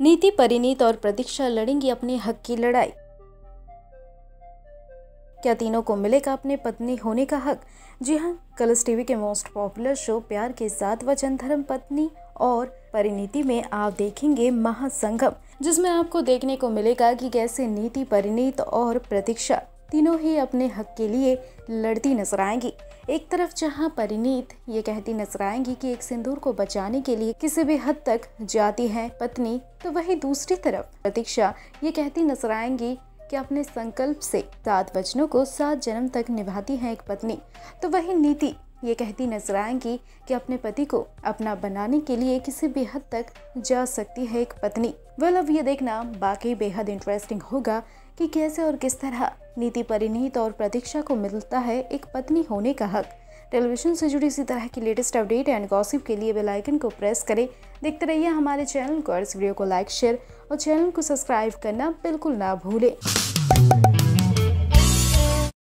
नीति परिणीत और प्रतीक्षा लड़ेंगी अपने हक की लड़ाई। क्या तीनों को मिलेगा अपने पत्नी होने का हक? जी हाँ कलर्स टीवी के मोस्ट पॉपुलर शो प्यार के साथ वचन, धर्म, पत्नी और परिणीति में आप देखेंगे महासंगम, जिसमें आपको देखने को मिलेगा कि कैसे नीति परिणीत और प्रतीक्षा तीनों ही अपने हक के लिए लड़ती नज़र आएँगी। एक तरफ़ जहाँ परिणीत ये कहती नज़र आएँगी कि एक सिंदूर को बचाने के लिए किसी भी हद तक जाती है पत्नी तो वही दूसरी तरफ़ प्रतीक्षा ये कहती नज़र आएँगी कि अपने संकल्प से सात वचनों को सात जन्म तक निभाती है एक पत्नी। तो वही नीति ये कहती नज़र आएँगी कि अपने पति को अपना बनाने के लिए किसी भी हद तक जा सकती है एक पत्नी। वेल अब ये देखना बाकी बेहद इंटरेस्टिंग होगा कि कैसे और किस तरह नीति परिणीत और प्रतीक्षा को मिलता है एक पत्नी होने का हक। टेलीविज़न से जुड़ी इसी तरह की लेटेस्ट अपडेट एंड गॉसिप के लिए बेल आइकन को प्रेस करें। देखते रहिए हमारे चैनल को और इस वीडियो को लाइक, शेयर और चैनल को सब्सक्राइब करना बिल्कुल ना भूलें।